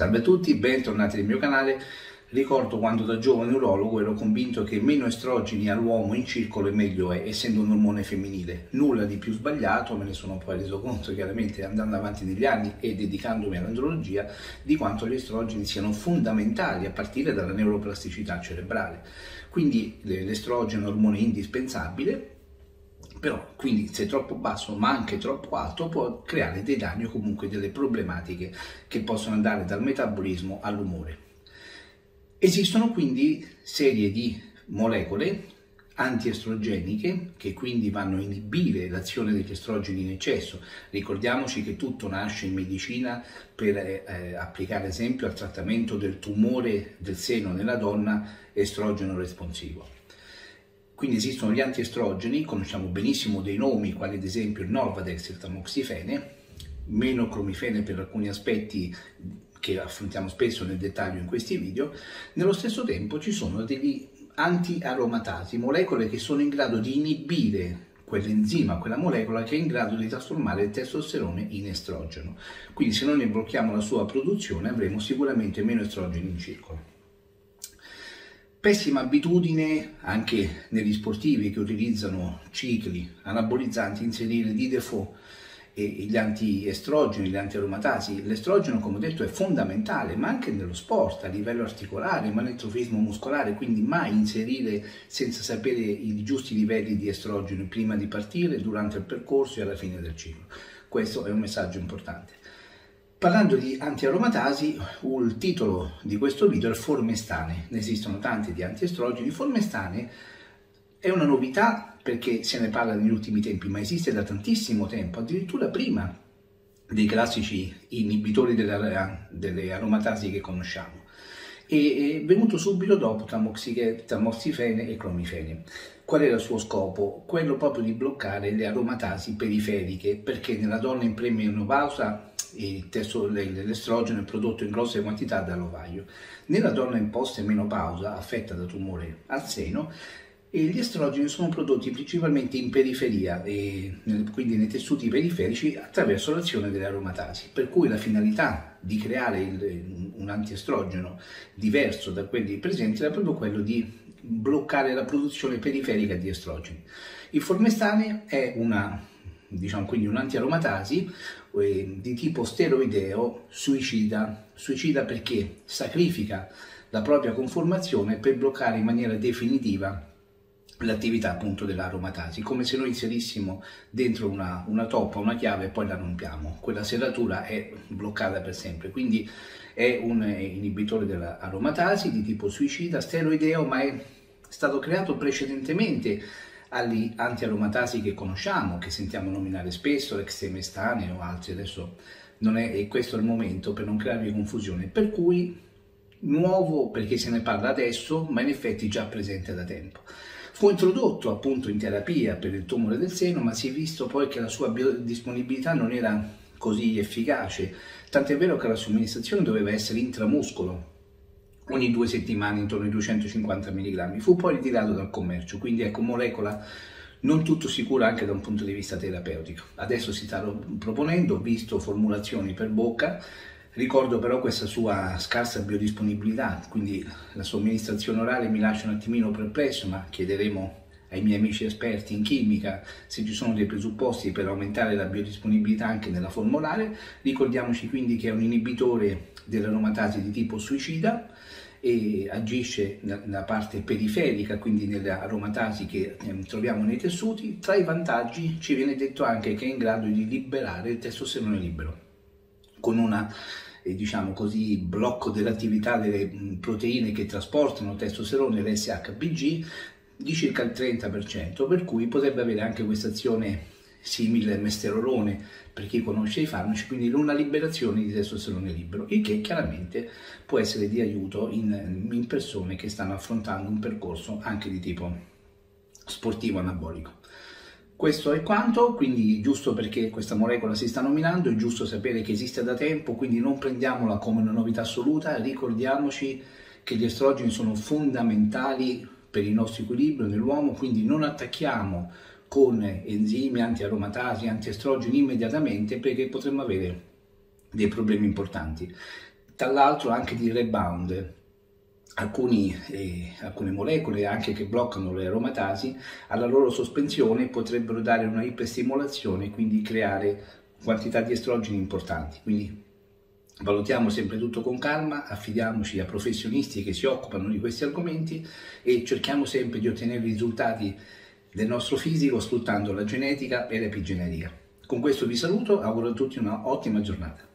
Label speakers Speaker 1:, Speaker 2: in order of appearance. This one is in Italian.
Speaker 1: Salve a tutti, bentornati nel mio canale. Ricordo quando da giovane urologo ero convinto che meno estrogeni all'uomo in circolo e meglio è, essendo un ormone femminile. Nulla di più sbagliato, me ne sono poi reso conto chiaramente andando avanti negli anni e dedicandomi all'andrologia, di quanto gli estrogeni siano fondamentali a partire dalla neuroplasticità cerebrale. Quindi l'estrogeno è un ormone indispensabile però quindi se troppo basso ma anche troppo alto può creare dei danni o comunque delle problematiche che possono andare dal metabolismo all'umore. Esistono quindi serie di molecole antiestrogeniche che quindi vanno a inibire l'azione degli estrogeni in eccesso. Ricordiamoci che tutto nasce in medicina per eh, applicare esempio al trattamento del tumore del seno nella donna estrogeno responsivo. Quindi esistono gli antiestrogeni, conosciamo benissimo dei nomi, quali ad esempio il Norvadex e il tamoxifene, meno cromifene per alcuni aspetti che affrontiamo spesso nel dettaglio in questi video, nello stesso tempo ci sono degli antiaromatasi, molecole che sono in grado di inibire quell'enzima, quella molecola che è in grado di trasformare il testosterone in estrogeno. Quindi se noi ne blocchiamo la sua produzione avremo sicuramente meno estrogeni in circolo. Pessima abitudine anche negli sportivi che utilizzano cicli anabolizzanti inserire di default gli antiestrogeni, gli antiaromatasi. L'estrogeno, come ho detto, è fondamentale, ma anche nello sport, a livello articolare, ma nel trofismo muscolare, quindi mai inserire senza sapere i giusti livelli di estrogeno prima di partire, durante il percorso e alla fine del ciclo. Questo è un messaggio importante. Parlando di antiaromatasi, il titolo di questo video è Formestane. Ne esistono tanti di antiestrogeni. Formestane è una novità perché se ne parla negli ultimi tempi, ma esiste da tantissimo tempo, addirittura prima dei classici inibitori delle, delle aromatasi che conosciamo. E è venuto subito dopo tamoxifene e clomifene. Qual era il suo scopo? Quello proprio di bloccare le aromatasi periferiche, perché nella donna in premenopausa l'estrogeno è prodotto in grosse quantità dall'ovaio. Nella donna in post-menopausa affetta da tumore al seno, gli estrogeni sono prodotti principalmente in periferia, quindi nei tessuti periferici, attraverso l'azione delle aromatasi, per cui la finalità di creare il, un antiestrogeno diverso da quelli presenti era proprio quello di bloccare la produzione periferica di estrogeni. Il formestane è una diciamo quindi un'antiaromatasi eh, di tipo steroideo suicida, suicida perché sacrifica la propria conformazione per bloccare in maniera definitiva l'attività appunto dell'aromatasi, come se noi inserissimo dentro una, una toppa, una chiave e poi la rompiamo. Quella serratura è bloccata per sempre, quindi è un inibitore dell'aromatasi di tipo suicida, steroideo, ma è stato creato precedentemente agli antiaromatasi che conosciamo, che sentiamo nominare spesso, l'exemestane o altri, adesso non è questo il momento per non crearvi confusione, per cui nuovo perché se ne parla adesso, ma in effetti già presente da tempo. Fu introdotto appunto in terapia per il tumore del seno, ma si è visto poi che la sua biodisponibilità non era così efficace, tant'è vero che la somministrazione doveva essere intramuscolo, ogni due settimane intorno ai 250 mg. Fu poi ritirato dal commercio, quindi ecco molecola non tutto sicura anche da un punto di vista terapeutico. Adesso si sta proponendo, visto formulazioni per bocca, ricordo però questa sua scarsa biodisponibilità, quindi la somministrazione orale mi lascia un attimino perplesso, ma chiederemo ai miei amici esperti in chimica se ci sono dei presupposti per aumentare la biodisponibilità anche nella formolare. Ricordiamoci quindi che è un inibitore dell'aromatasi di tipo suicida e agisce nella parte periferica, quindi nelle aromatasi che ehm, troviamo nei tessuti. Tra i vantaggi ci viene detto anche che è in grado di liberare il testosterone libero con una eh, diciamo così, blocco dell'attività delle proteine che trasportano testosterone, l'SHBG, di circa il 30%, per cui potrebbe avere anche questa azione simile mesterolone per chi conosce i farmaci, quindi una liberazione di testosterone libero, il che chiaramente può essere di aiuto in, in persone che stanno affrontando un percorso anche di tipo sportivo anabolico. Questo è quanto, quindi giusto perché questa molecola si sta nominando, è giusto sapere che esiste da tempo, quindi non prendiamola come una novità assoluta, ricordiamoci che gli estrogeni sono fondamentali per il nostro equilibrio nell'uomo, quindi non attacchiamo con enzimi antiaromatasi, antiestrogeni immediatamente perché potremmo avere dei problemi importanti. dall'altro anche di rebound. Alcuni, eh, alcune molecole anche che bloccano le aromatasi alla loro sospensione potrebbero dare una iperstimolazione e quindi creare quantità di estrogeni importanti. Quindi Valutiamo sempre tutto con calma, affidiamoci a professionisti che si occupano di questi argomenti e cerchiamo sempre di ottenere risultati del nostro fisico sfruttando la genetica e l'epigenetica. Con questo vi saluto, auguro a tutti una ottima giornata.